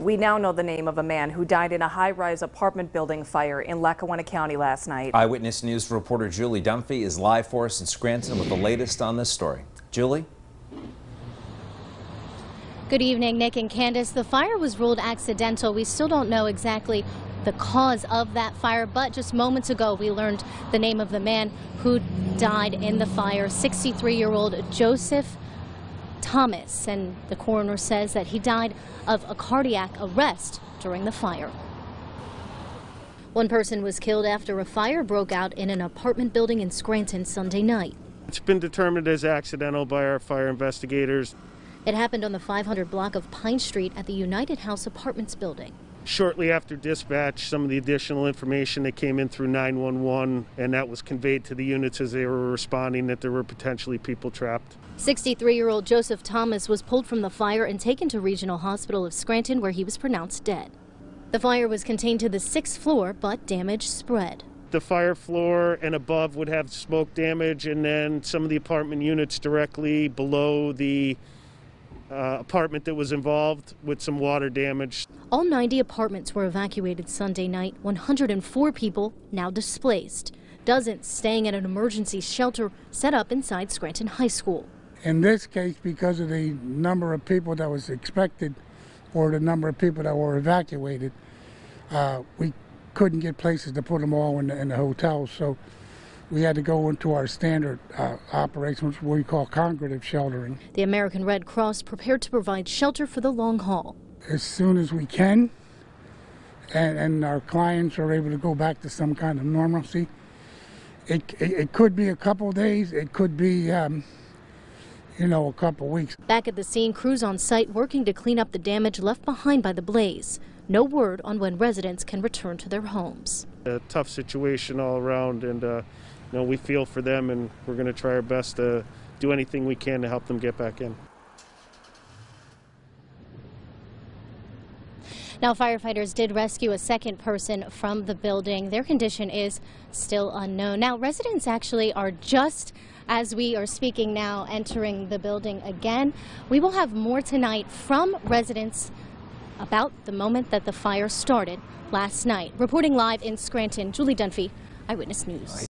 We now know the name of a man who died in a high-rise apartment building fire in Lackawanna County last night. Eyewitness News reporter Julie Dunphy is live for us in Scranton with the latest on this story. Julie? Good evening, Nick and Candace. The fire was ruled accidental. We still don't know exactly the cause of that fire, but just moments ago we learned the name of the man who died in the fire, 63-year-old Joseph Thomas, and the coroner says that he died of a cardiac arrest during the fire. One person was killed after a fire broke out in an apartment building in Scranton Sunday night. It's been determined as accidental by our fire investigators. It happened on the 500 block of Pine Street at the United House Apartments building. Shortly after dispatch, some of the additional information that came in through 911, and that was conveyed to the units as they were responding that there were potentially people trapped. 63 year old Joseph Thomas was pulled from the fire and taken to Regional Hospital of Scranton, where he was pronounced dead. The fire was contained to the sixth floor, but damage spread. The fire floor and above would have smoke damage, and then some of the apartment units directly below the uh, apartment that was involved with some water damage. All 90 apartments were evacuated Sunday night, 104 people now displaced, dozens staying at an emergency shelter set up inside Scranton High School. In this case, because of the number of people that was expected or the number of people that were evacuated, uh, we couldn't get places to put them all in the, in the hotels. So we had to go into our standard uh, operations, what we call congregative sheltering. The American Red Cross prepared to provide shelter for the long haul. As soon as we can, and, and our clients are able to go back to some kind of normalcy. It, it, it could be a couple days, it could be, um, you know, a couple weeks. Back at the scene, crews on site working to clean up the damage left behind by the blaze. No word on when residents can return to their homes. A tough situation all around, and uh, you know we feel for them, and we're going to try our best to do anything we can to help them get back in. Now, firefighters did rescue a second person from the building. Their condition is still unknown. Now, residents actually are just as we are speaking now entering the building again. We will have more tonight from residents about the moment that the fire started last night. Reporting live in Scranton, Julie Dunphy, Eyewitness News.